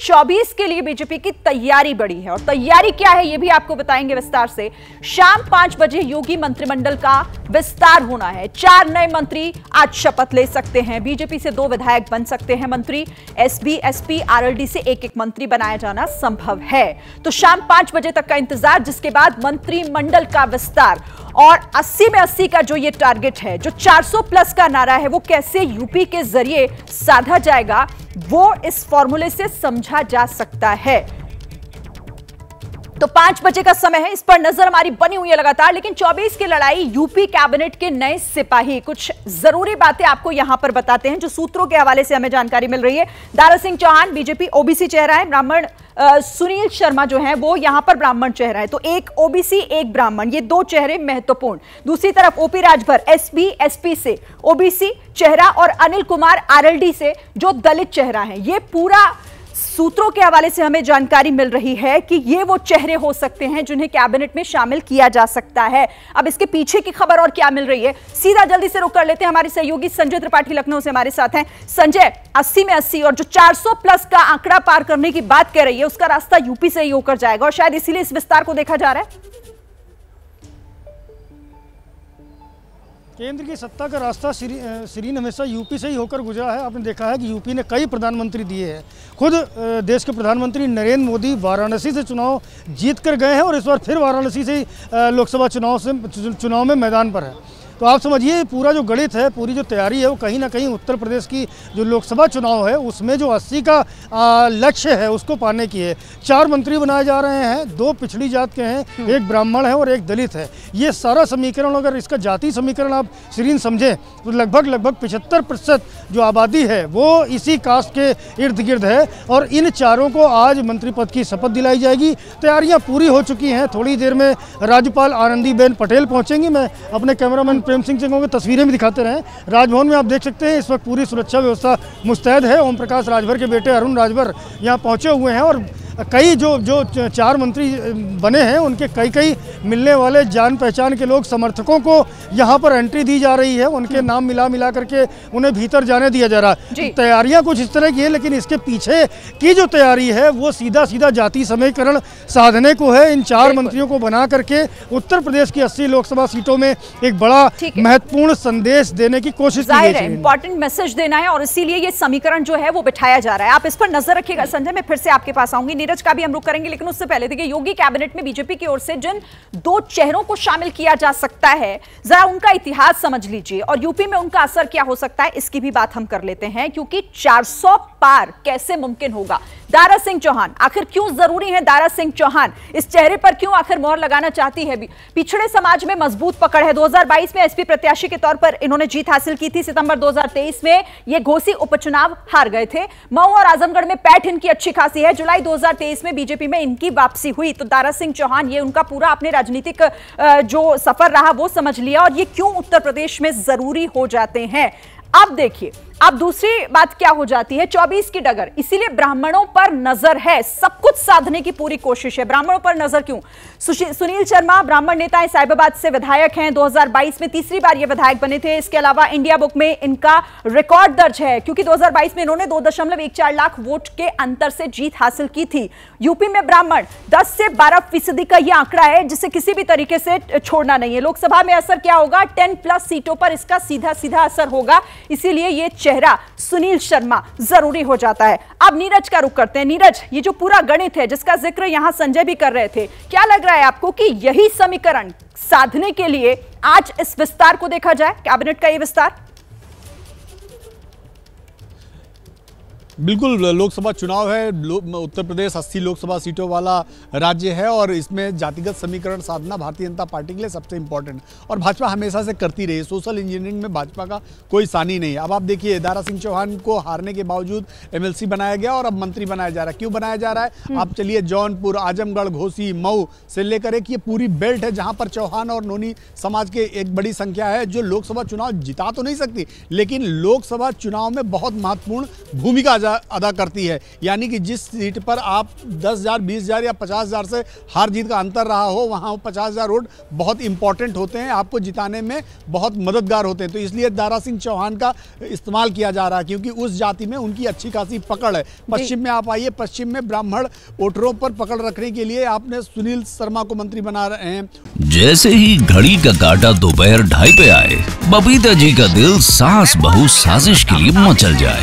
24 के लिए बीजेपी की तैयारी बढ़ी है। और तैयारी क्या है, ये भी आपको बताएँगे विस्तार से। शाम पाँच बजे योगी मंत्रिमंडल का विस्तार होना है। चार नए मंत्री आज शपथ ले सकते हैं। बीजेपी से दो विधायक बन सकते हैं मंत्री। एसबी, एसपी, आरएलडी से एक एक मंत्री बनाया जाना संभव है। तो शाम पाँच बजे तक का इंतज़ार, जिसके बाद मंत्रिमंडल का विस्तार। और 80 में 80 का जो ये टारगेट है, जो 400 प्लस का नारा है, वो कैसे यूपी के ज़रिए साधा जाएगा, वो इस फॉर्मूले से समझा जा सकता है। तो पाँच बजे का समय है, इस पर नज़र हमारी बनी हुई है लगातार, लेकिन 24 की लड़ाई यूपी कैबिनेट के नए सिपाही। कुछ ज़रूरी बातें आपको यहाँ पर बताते हैं, जो सूत्रों के हवाले से हमें जानकारी मिल रही है। दारा सिंह चौहान, बीजेपी ओबीसी चेहरा है, ब्राह्मण सुनील शर्मा जो है, वो यहाँ पर ब्राह्मण चेहरा है। तो एक ओबीसी, एक ब्राह्मण, ये दो चेहरे महत्वपूर्ण। दूसरी तरफ़ ओपी राजभर, एसपी एसपी से ओबीसी चेहरा और अनिल कुमार, आरएलडी से, जो दलित चेहरा है। ये पूरा सूत्रों के हवाले से हमें जानकारी मिल रही है कि ये वो चेहरे हो सकते हैं जिन्हें कैबिनेट में शामिल किया जा सकता है। अब इसके पीछे की खबर और क्या मिल रही है? सीधा जल्दी से रुक कर लेते हैं हमारे सहयोगी संजय त्रिपाठी लखनऊ से हमारे साथ हैं। संजय 80 में 80 और जो 400 प्लस का आंकड़ा पार करने की बात कह रही है, उसका रास्ता यूपी से ही होकर जाएगा और शायद इसीलिए इस विस्तार को देखा जा रहा है। केंद्र की सत्ता का रास्ता श्रीन हमेशा यूपी से ही होकर गुजरा है। आपने देखा है कि यूपी ने कई प्रधानमंत्री दिए हैं। खुद देश के प्रधानमंत्री नरेंद्र मोदी वाराणसी से चुनाव जीत कर गए हैं और इस बार फिर वाराणसी से लोकसभा चुनाव से, चुनाव में मैदान पर है। तो आप समझिए पूरा जो गणित है पूरी जो तैयारी है वो कहीं ना कहीं उत्तर प्रदेश की जो लोकसभा चुनाव है उसमें जो 80 का लक्ष्य है उसको पाने की है। चार मंत्री बनाए जा रहे हैं दो पिछड़ी जात के हैं हम्म। एक ब्राह्मण है और एक दलित है। ये सारा समीकरण अगर इसका जाति समीकरण आप श्रीन समझें तो लगभग लगभग पिछहत्तर प्रतिशत जो आबादी है वो इसी कास्ट के इर्द गिर्द है और इन चारों को आज मंत्री पद की शपथ दिलाई जाएगी। तैयारियाँ पूरी हो चुकी हैं थोड़ी देर में राज्यपाल आनंदीबेन पटेल पहुँचेंगी। मैं अपने कैमरामैन प्रेम सिंह सिंह की तस्वीरें भी दिखाते रहे। राजभवन में आप देख सकते हैं, इस वक्त पूरी सुरक्षा व्यवस्था मुस्तैद है। ओम प्रकाश राजभर के बेटे अरुण राजभर यहाँ पहुँचे हुए हैं और कई जो जो चार मंत्री बने हैं उनके कई कई मिलने वाले जान पहचान के लोग समर्थकों को यहाँ पर एंट्री दी जा रही है। उनके हम्म। नाम मिला मिला करके उन्हें भीतर जाने दिया जा रहा। है तैयारियाँ कुछ इस तरह की है लेकिन इसके पीछे की जो तैयारी है वो सीधा सीधा जाति समीकरण साधने को है। इन चार मंत्रियों को बना करके उत्तर प्रदेश की अस्सी लोकसभा सीटों में एक बड़ा महत्वपूर्ण संदेश देने की कोशिश इंपॉर्टेंट मैसेज देना है और इसीलिए ये समीकरण जो है वो बिठाया जा रहा है। आप इस पर नज़र रखिएगा। संजय मैं फिर से आपके पास आऊँगी। नीरज का भी हम रुक करेंगे, लेकिन उससे पहले देखिए, योगी कैबिनेट में बीजेपी की ओर से जिन दो चेहरों को शामिल किया जा सकता है, जरा उनका इतिहास समझ लीजिए और यूपी में उनका असर क्या हो सकता है, इसकी भी बात हम कर लेते हैं, क्योंकि 400 पार कैसे मुमकिन होगा। दारा सिंह चौहान। आखिर क्यों ज़रूरी है दारा सिंह चौहान? इस चेहरे पर क्यों आखिर मोहर लगाना चाहती है? पिछड़े समाज में मज़बूत पकड़ है। 2022 में एसपी प्रत्याशी के तौर पर इन्होंने जीत हासिल की थी। सितंबर 2023 में ये घोसी उपचुनाव हार गए थे। मऊ और आजमगढ़ में पैठ इनकी अच्छी खासी है। जुलाई 2023 में बीजेपी में इनकी वापसी हुई। तो दारा सिंह चौहान, ये उनका पूरा अपने राजनीतिक जो सफ़र रहा वो समझ लिया। और ये क्यों उत्तर प्रदेश में ज़रूरी हो जाते हैं? अब देखिए, अब दूसरी बात क्या हो जाती है? 24 की डगर। इसीलिए ब्राह्मणों पर नज़र है। सब कुछ साधने की पूरी कोशिश है। ब्राह्मणों पर नज़र क्यों? सुनील शर्मा, ब्राह्मण नेता है, साहिबाबाद से विधायक हैं। 2022 में तीसरी बार ये विधायक बने थे। इसके अलावा इंडिया बुक में इनका रिकॉर्ड दर्ज है, क्योंकि 2022 में इन्होंने दो लाख वोट के अंतर से जीत हासिल की थी। यूपी में ब्राह्मण, दस से बारह फ़ीसदी का यह आंकड़ा है, जिसे किसी भी तरीके से छोड़ना नहीं है। लोकसभा में असर क्या होगा? टेन प्लस सीटों पर इसका सीधा सीधा असर होगा। इसीलिए ये चेहरा सुनील शर्मा ज़रूरी हो जाता है। अब नीरज का रुख करते हैं। नीरज, ये जो पूरा गणित है, जिसका ज़िक्र यहाँ संजय भी कर रहे थे, क्या लग रहा है आपको कि यही समीकरण साधने के लिए आज इस विस्तार को देखा जाए? कैबिनेट का ये विस्तार? बिल्कुल लोकसभा चुनाव है लो, उत्तर प्रदेश 80 लोकसभा सीटों वाला राज्य है और इसमें जातिगत समीकरण साधना भारतीय जनता पार्टी के लिए सबसे इंपॉर्टेंट और भाजपा हमेशा से करती रही सोशल इंजीनियरिंग में भाजपा का कोई सानी नहीं अब आप देखिए दारा सिंह चौहान को हारने के बावजूद एमएलसी बनाया गया और अब मंत्री बनाया जा रहा है। क्यों बनाया जा रहा है? हम्म। आप चलिए जौनपुर आजमगढ़ घोसी मऊ से लेकर एक ये पूरी बेल्ट है जहाँ पर चौहान और नोनी समाज के एक बड़ी संख्या है जो लोकसभा चुनाव जिता तो नहीं सकती लेकिन लोकसभा चुनाव में बहुत महत्वपूर्ण भूमिका अदा अदा करती है। यानी कि जिस सीट पर आप दस हज़ार बीस हज़ार या पचास हज़ार से हार जीत का अंतर रहा हो वहाँ पचास हज़ार वोट बहुत इंपॉर्टेंट होते हैं आपको जिताने में बहुत मददगार होते हैं। तो इसलिए दारा सिंह चौहान का इस्तेमाल किया जा रहा है क्योंकि उस जाति में उनकी अच्छी खासी पकड़ है। पश्चिम में आप आइए पश्चिम में ब्राह्मण वोटरों पर पकड़ रखने के लिए आपने सुनील शर्मा को मंत्री बना रहे हैं। जैसे ही घड़ी का काटा दोपहर ढाई पे आए बबीता जी का दिल सास बहु साजिश के लिए मचल जाए।